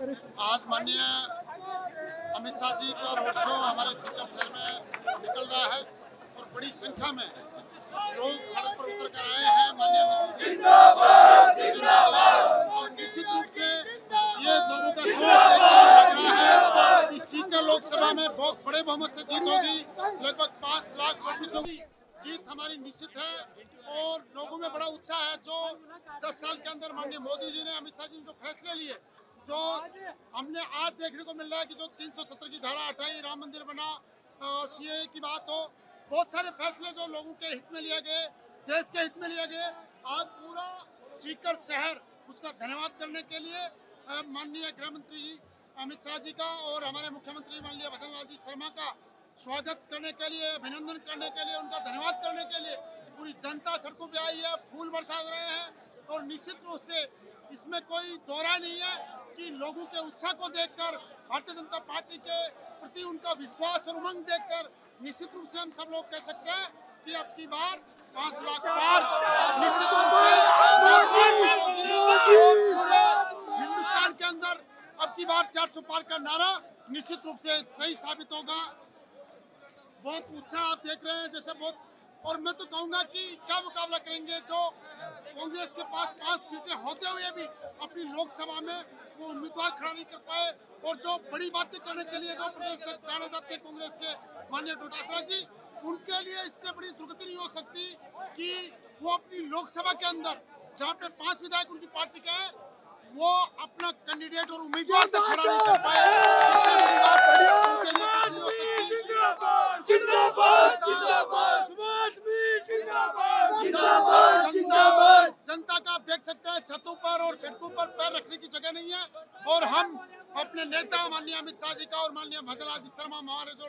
आज माननीय अमित शाह जी का रोड शो हमारे सीकर शहर में निकल रहा है और बड़ी संख्या में लोग सड़क पर उतर कर आए हैं। माननीय अमित शाह और निश्चित रूप से ये लोगों का जोश लग रहा है कि सीकर लोकसभा में बहुत बड़े बहुमत से जीत होगी। लगभग पाँच लाख वोटों से जीत हमारी निश्चित है और लोगों में बड़ा उत्साह है जो दस साल के अंदर माननीय मोदी जी ने अमित शाह जी ने जो फैसले लिए जो हमने आज देखने को मिल रहा है कि जो 370 की धारा हटाई राम मंदिर बना सीए की बात हो बहुत सारे फैसले जो लोगों के हित में लिए गए देश के हित में लिए गए आज पूरा सीकर शहर उसका धन्यवाद करने के लिए माननीय गृह मंत्री जी अमित शाह जी का और हमारे मुख्यमंत्री माननीय भजन लाल जी शर्मा का स्वागत करने के लिए अभिनंदन करने के लिए उनका धन्यवाद करने के लिए पूरी जनता सड़कों पर आई है फूल बरसा रहे हैं और निश्चित रूप से इसमें कोई दोहरा नहीं है कि लोगों के उत्साह को देखकर, भारतीय जनता पार्टी के प्रति उनका विश्वास और उमंग देखकर निश्चित रूप से हम सब लोग कह सकते हैं कि अब की बार पाँच लाख पूरे हिंदुस्तान के अंदर अब की बार 400 पार का नारा निश्चित रूप से सही साबित होगा। बहुत उत्साह आप देख रहे हैं, जैसे बहुत और मैं तो कहूँगा कि क्या मुकाबला करेंगे जो कांग्रेस के पास पाँच सीटें होते हुए भी अपनी लोकसभा में वो उम्मीदवार खड़ा नहीं कर पाए और जो बड़ी बातें करने के लिए जो प्रदेश अध्यक्ष जाने जाते कांग्रेस के माननीय डोटासरा जी, उनके लिए इससे बड़ी दुर्गति नहीं हो सकती कि वो अपनी लोकसभा के अंदर, जहाँ पे पाँच विधायक उनकी पार्टी के हैं, वो अपना कैंडिडेट और उम्मीदवार तक खड़ा नहीं कर पाए इससे बड़ी बात उनके लिए कुछ नहीं हो सकती जिंदाबाद जिंदाबाद सुभाष भी जिंदाबाद जिंदाबाद जनता जिंदाबाद जनता का आप देख सकते हैं छतों पर और सड़कों पर पैर रखने की जगह नहीं है। और हम अपने नेता माननीय अमित शाह जी का और माननीय भजनलाल जी शर्मा हमारे जो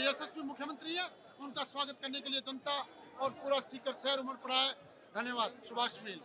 यशस्वी मुख्यमंत्री हैं, उनका स्वागत करने के लिए जनता और पूरा सीकर शहर उमड़ पड़ा है। धन्यवाद। सुभाष मील।